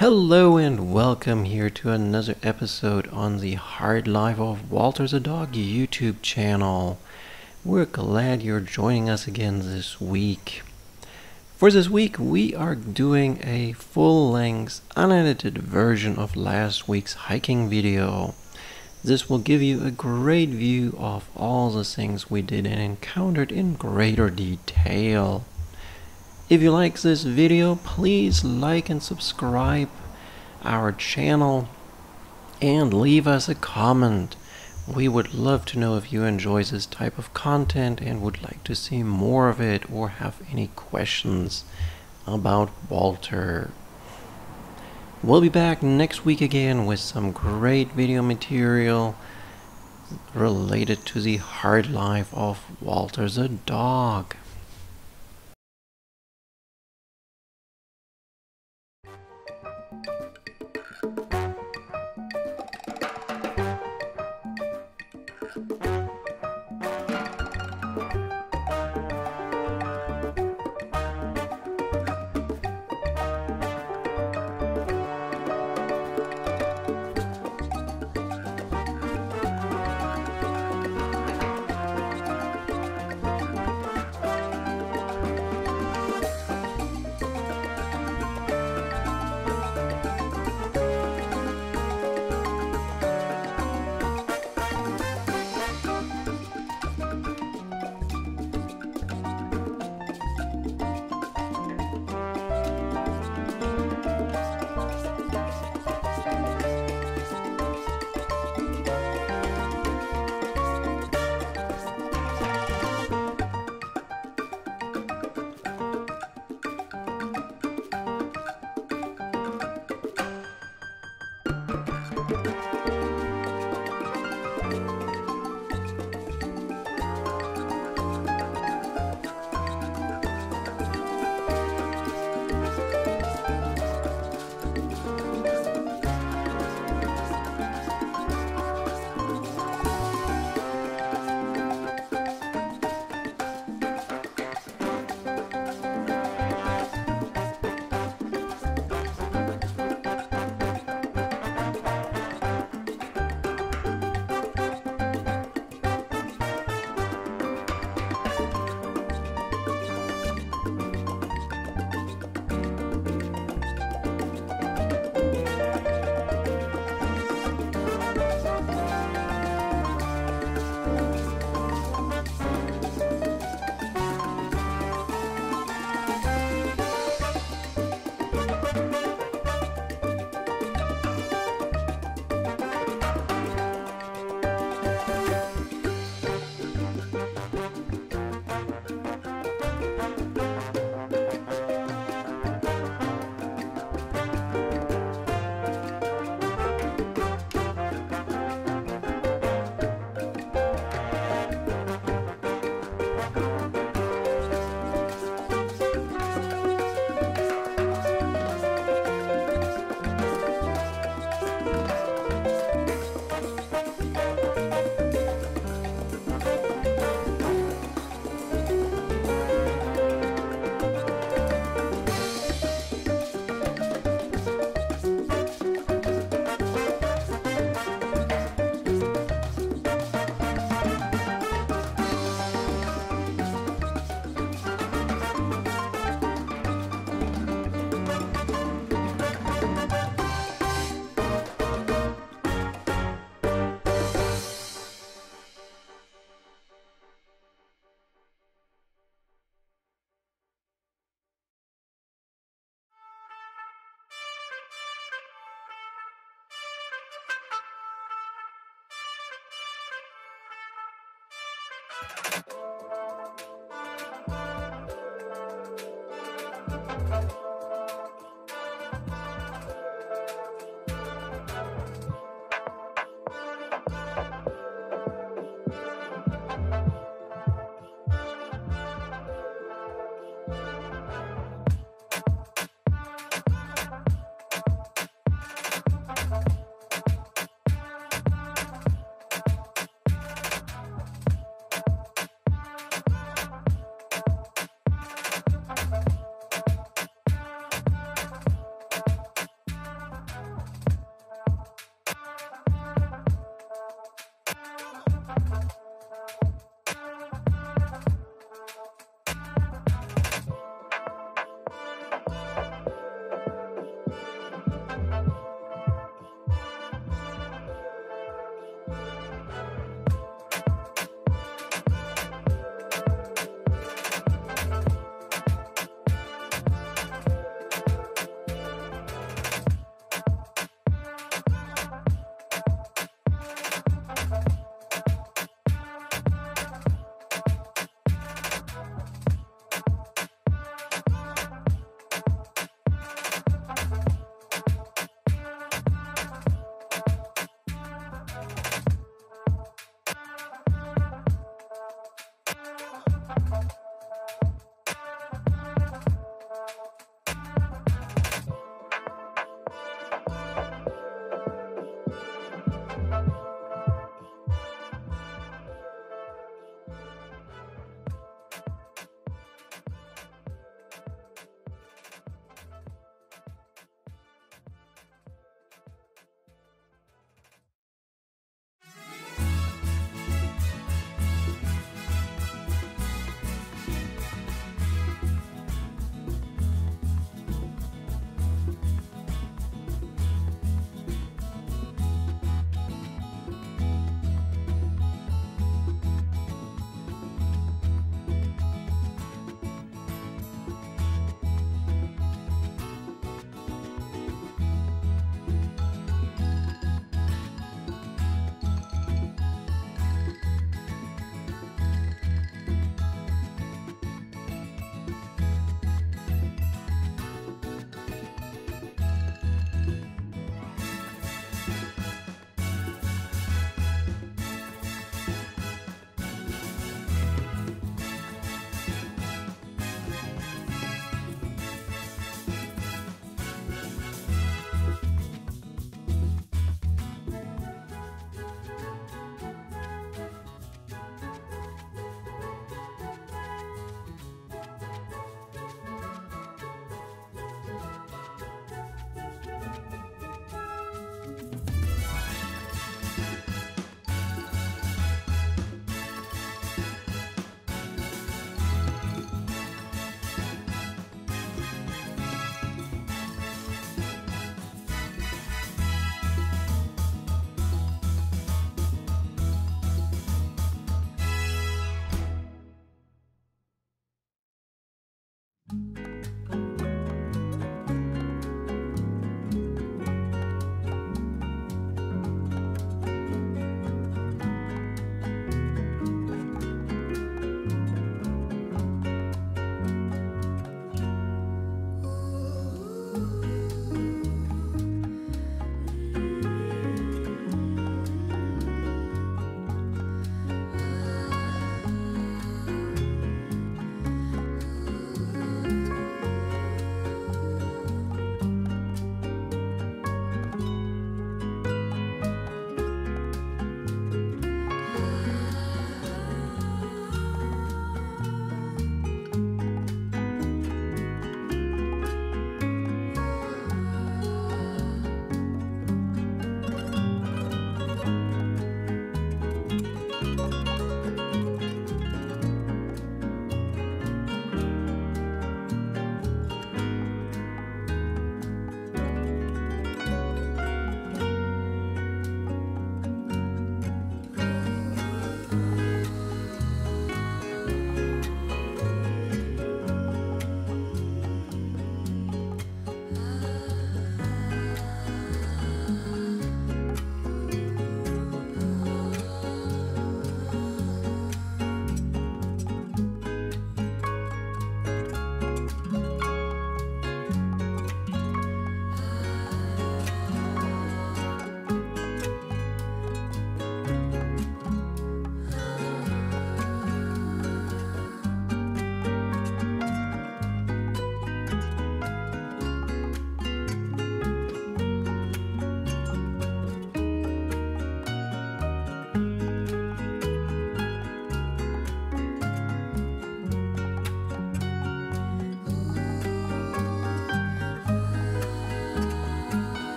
Hello and welcome here to another episode on the Hard Life of Walter the Dog YouTube channel. We're glad you're joining us again this week. For this week, we are doing a full length, unedited version of last week's hiking video. This will give you a great view of all the things we did and encountered in greater detail. If you like this video, please like and subscribe our channel and leave us a comment. We would love to know if you enjoy this type of content and would like to see more of it or have any questions about Walter. We'll be back next week again with some great video material related to the hard life of Walter the dog.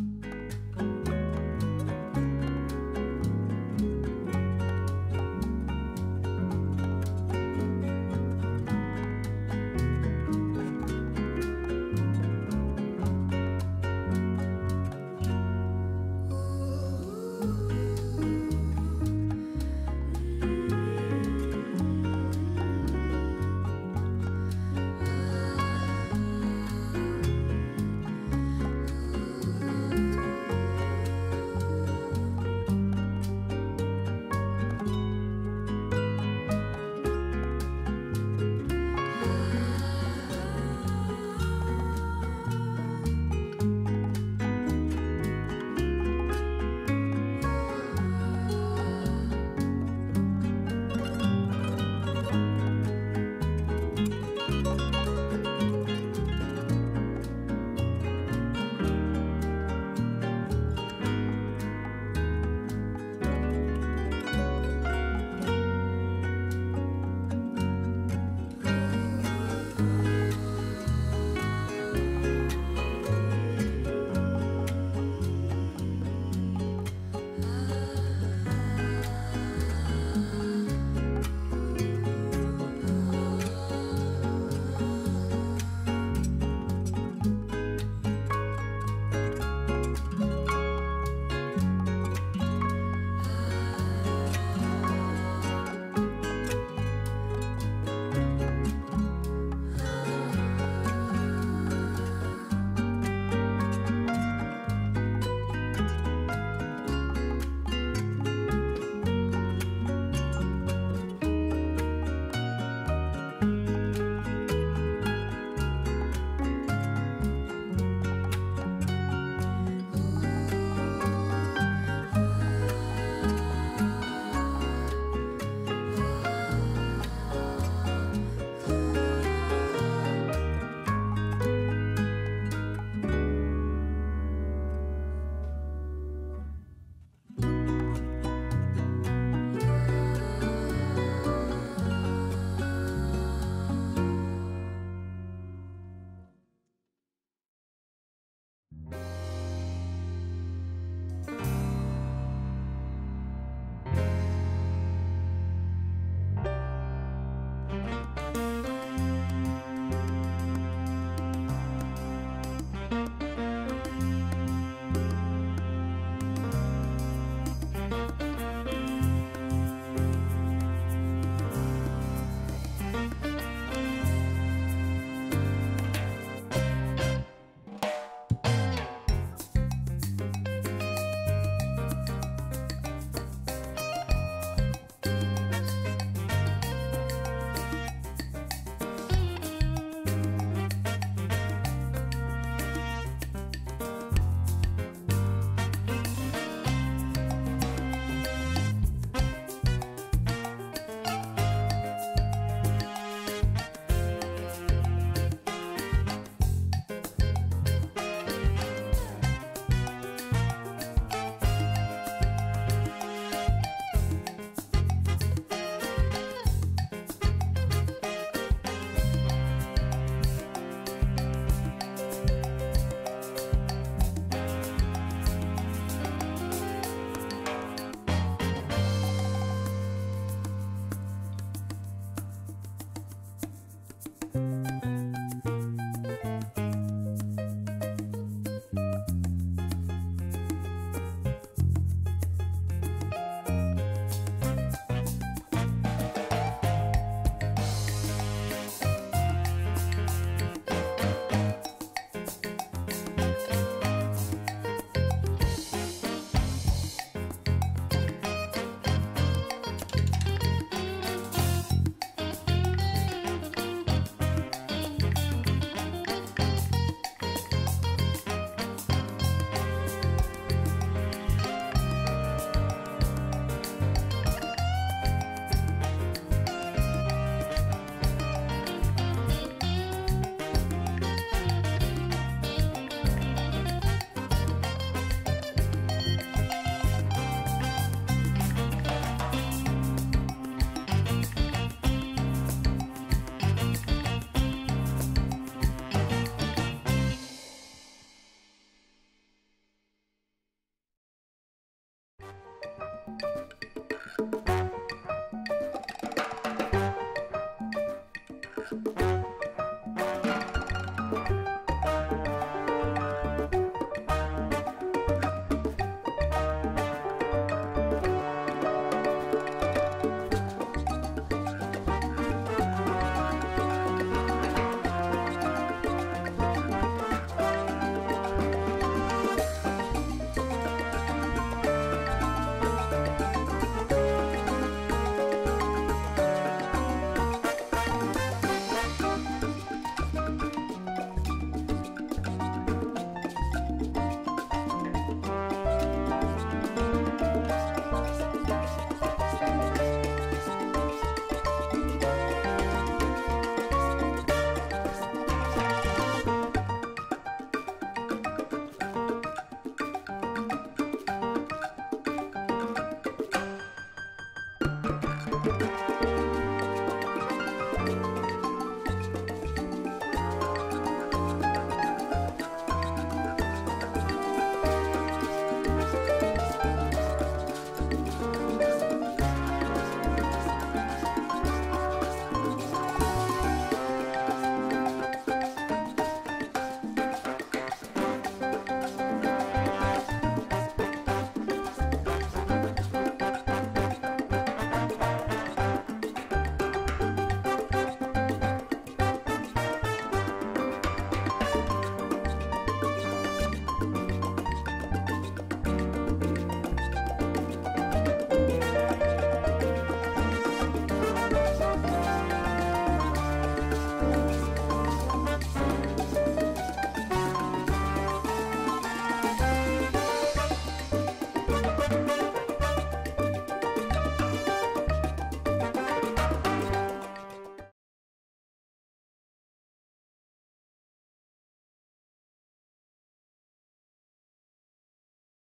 You.